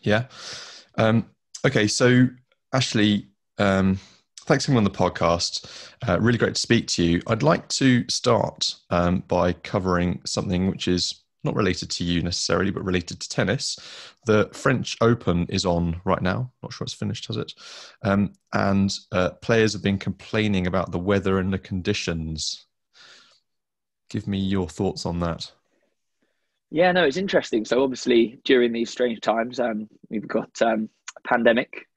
Yeah. Um, okay. So, Ashley, um, thanks for coming on the podcast. Uh, really great to speak to you. I'd like to start um, by covering something which is not related to you necessarily, but related to tennis. The French Open is on right now. Not sure it's finished, has it? Um, and uh, players have been complaining about the weather and the conditions. Give me your thoughts on that. Yeah, no, it's interesting. So obviously, during these strange times, um, we've got um, a pandemic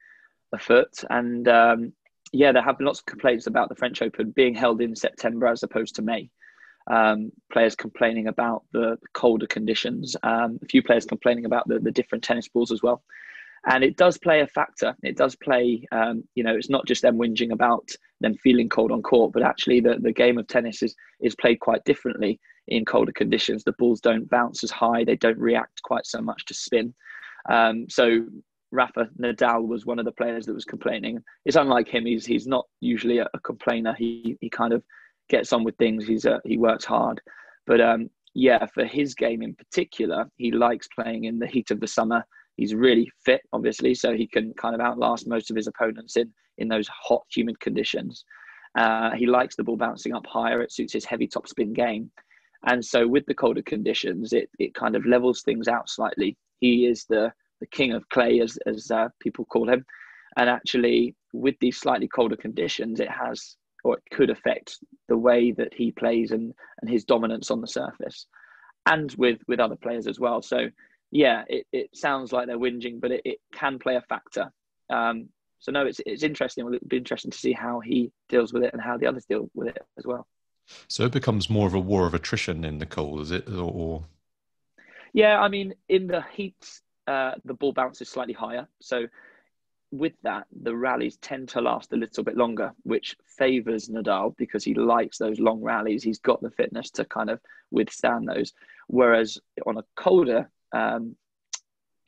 afoot, and um, yeah, there have been lots of complaints about the French Open being held in September as opposed to May. Um, players complaining about the colder conditions. Um, a few players complaining about the, the different tennis balls as well. And it does play a factor. It does play, um, you know, it's not just them whinging about them feeling cold on court, but actually the, the game of tennis is, is played quite differently in colder conditions. The balls don't bounce as high, they don't react quite so much to spin. Um, so Rafa Nadal was one of the players that was complaining. It's unlike him; he's he's not usually a, a complainer. He he kind of gets on with things. He's a, he works hard, but um, yeah, for his game in particular, he likes playing in the heat of the summer. He's really fit, obviously, so he can kind of outlast most of his opponents in in those hot, humid conditions. Uh, he likes the ball bouncing up higher. It suits his heavy topspin game, and so with the colder conditions, it it kind of levels things out slightly. He is the the king of clay, as as uh, people call him. And actually, with these slightly colder conditions, it has or it could affect the way that he plays and and his dominance on the surface, and with with other players as well. So yeah, it, it sounds like they're whinging, but it, it can play a factor. Um, so no, it's it's interesting. It'll be interesting to see how he deals with it and how the others deal with it as well. So it becomes more of a war of attrition in the cold, is it, or? Yeah, I mean, in the heat uh, the ball bounces slightly higher. So with that, the rallies tend to last a little bit longer, which favours Nadal because he likes those long rallies. He's got the fitness to kind of withstand those. Whereas on a colder um,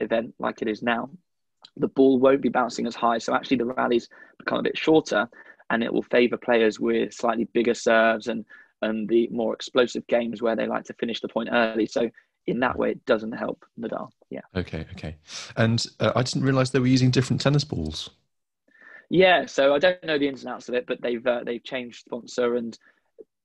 event like it is now, the ball won't be bouncing as high. So actually, the rallies become a bit shorter, and it will favour players with slightly bigger serves and and the more explosive games where they like to finish the point early. So in that way, it doesn't help Nadal. Yeah. Okay. Okay. And uh, I didn't realize they were using different tennis balls. Yeah. So I don't know the ins and outs of it, but they've uh, they've changed sponsor and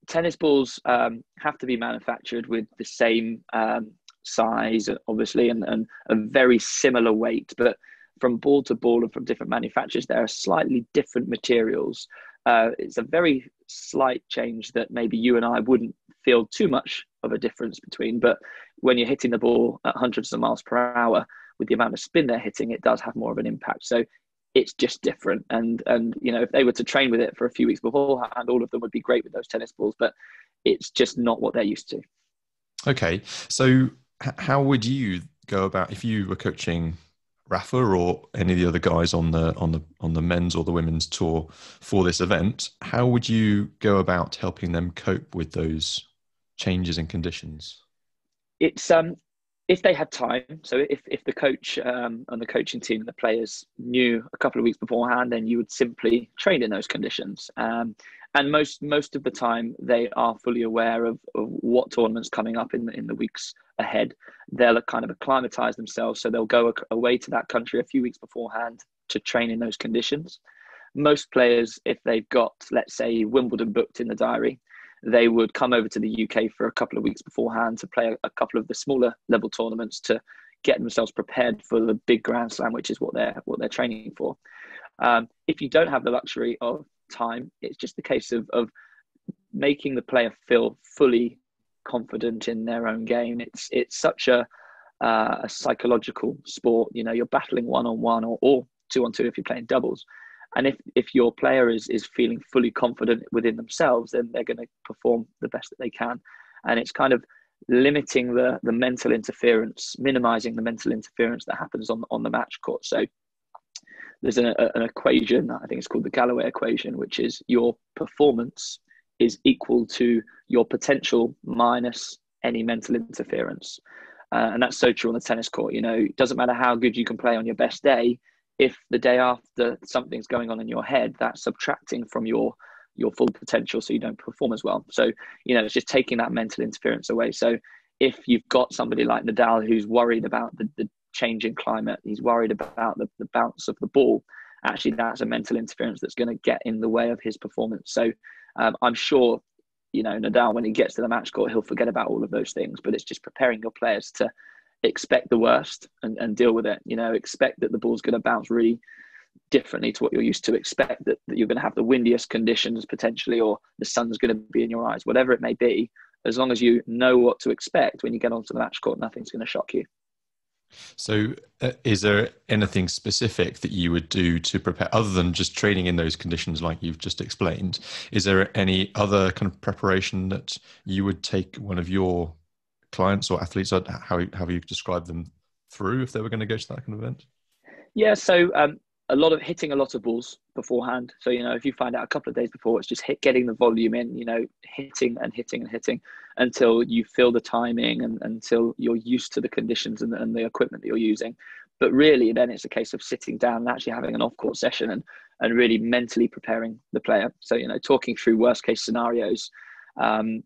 tennis balls um, have to be manufactured with the same um, size, obviously, and, and a very similar weight, but from ball to ball and from different manufacturers, there are slightly different materials. Uh, it's a very slight change that maybe you and I wouldn't feel too much of a difference between. But when you're hitting the ball at hundreds of miles per hour with the amount of spin they're hitting, it does have more of an impact. So it's just different. And and you know, if they were to train with it for a few weeks beforehand, all of them would be great with those tennis balls. But it's just not what they're used to. Okay, so how would you go about if you were coaching Rafa or any of the other guys on the on the on the men's or the women's tour for this event? How would you go about helping them cope with those changes in conditions? It's um, if they had time. So if, if the coach um, and the coaching team and the players knew a couple of weeks beforehand, then you would simply train in those conditions. Um, and most most of the time, they are fully aware of, of what tournaments coming up in the, in the weeks ahead. They'll kind of acclimatise themselves, so they'll go away to that country a few weeks beforehand to train in those conditions. Most players, if they've got, let's say, Wimbledon booked in the diary, they would come over to the UK for a couple of weeks beforehand to play a, a couple of the smaller level tournaments to get themselves prepared for the big Grand Slam, which is what they're what they're training for. Um, if you don't have the luxury of time, it's just a case of of making the player feel fully confident in their own game. It's it's such a uh, a psychological sport. You know, you're battling one on one or, or two on two if you're playing doubles. And if, if your player is, is feeling fully confident within themselves, then they're going to perform the best that they can. And it's kind of limiting the, the mental interference, minimizing the mental interference that happens on, on the match court. So there's an, a, an equation, I think it's called the Gallwey equation, which is your performance is equal to your potential minus any mental interference. Uh, and that's so true on the tennis court. You know, it doesn't matter how good you can play on your best day, if the day after something's going on in your head, that's subtracting from your your full potential, so you don't perform as well. So you know, it's just taking that mental interference away. So if you've got somebody like Nadal who's worried about the, the changing climate. He's worried about the, the bounce of the ball. Actually, that's a mental interference that's going to get in the way of his performance. So um, I'm sure, you know, Nadal, when he gets to the match court, he'll forget about all of those things. But it's just preparing your players to expect the worst and, and deal with it. You know, expect that the ball's going to bounce really differently to what you're used to. Expect that, that you're going to have the windiest conditions potentially, or the sun's going to be in your eyes, whatever it may be. As long as you know what to expect when you get onto the match court, nothing's going to shock you. So, uh, is there anything specific that you would do to prepare, other than just training in those conditions, like you've just explained? Is there any other kind of preparation that you would take one of your clients or athletes, how how you describe them through if they were going to go to that kind of event? Yeah, so um, a lot of hitting a lot of balls beforehand. So you know, if you find out a couple of days before, it's just hit getting the volume in. You know, hitting and hitting and hitting until you feel the timing and until you're used to the conditions and, and the equipment that you're using. But really, then it's a case of sitting down and actually having an off-court session and and really mentally preparing the player. So you know, talking through worst-case scenarios, um,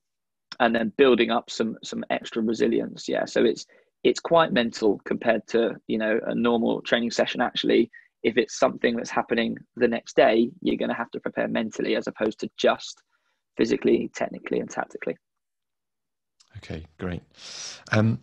and then building up some some extra resilience. Yeah, so it's it's quite mental compared to you know a normal training session actually if it's something that's happening the next day, you're going to have to prepare mentally as opposed to just physically, technically, and tactically. Okay, great. Um,